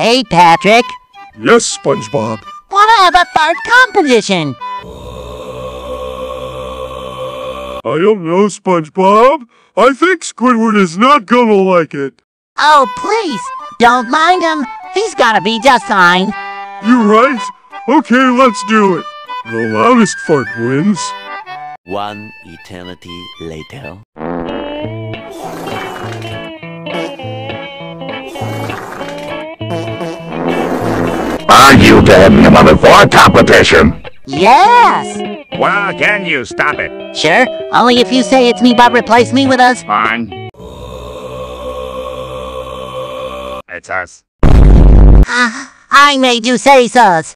Hey, Patrick. Yes, SpongeBob. Wanna have a fart competition? I don't know, SpongeBob. I think Squidward is not gonna like it. Oh, please, don't mind him. He's gonna be just fine. You're right? Okay, let's do it. The loudest fart wins. One eternity later. Are you having another fart competition? Yes. Well, can you stop it? Sure, only if you say it's me, but replace me with us. Fine. It's us. Ah, I made you say sus.